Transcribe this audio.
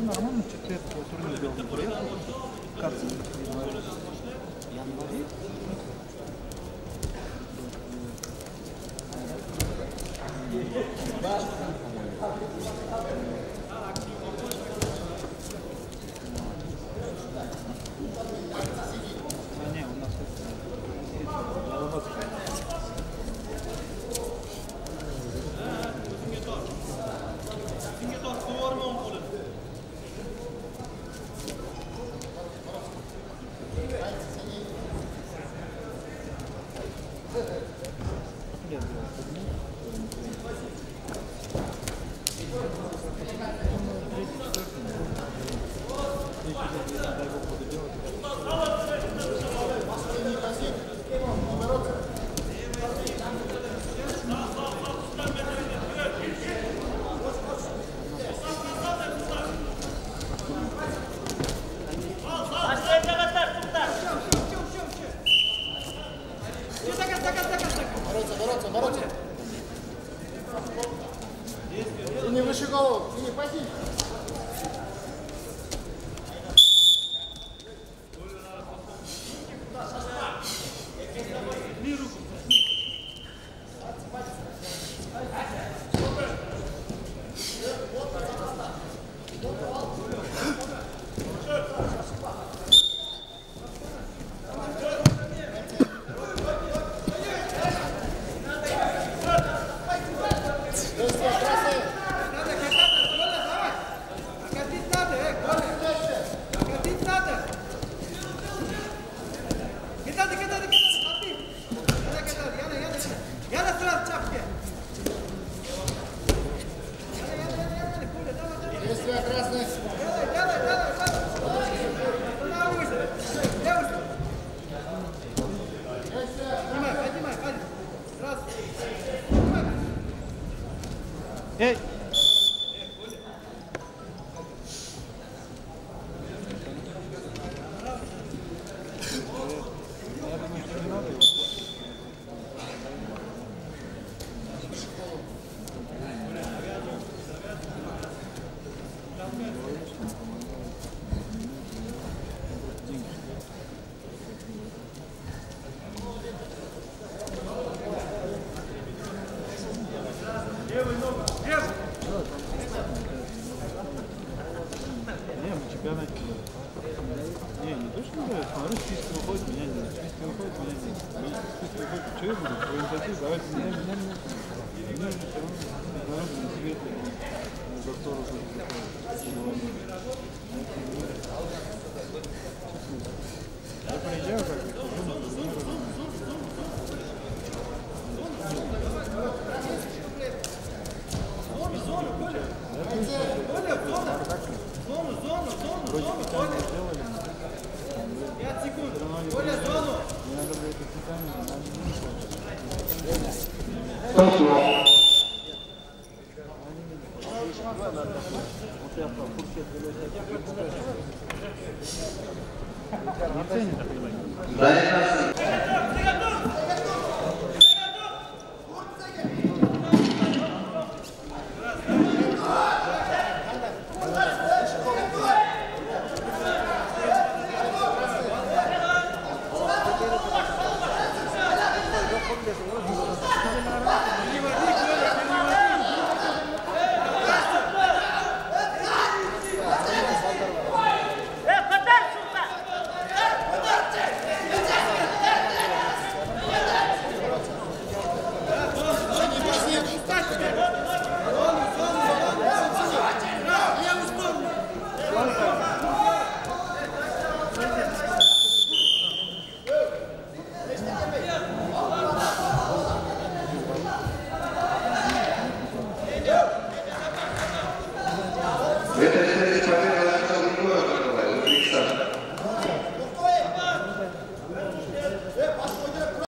Ну, нормально, четыре турнир белый приехал. Кажется, Бороться, бороться, бороться. И не выше голову, и не пойди. Сразу! Поднимай! Эй! Чемпионате были. Не, не то, что нравится, смотрю, списки выходит, меня нет. Списки выходит, меня нет. Списки выходит, что я буду? По инициативе, давайте меня, меня нет. Меня же все равно, здоровье, не светлое. За сто рублей Bye. With